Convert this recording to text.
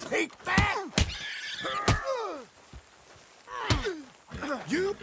Take that! You...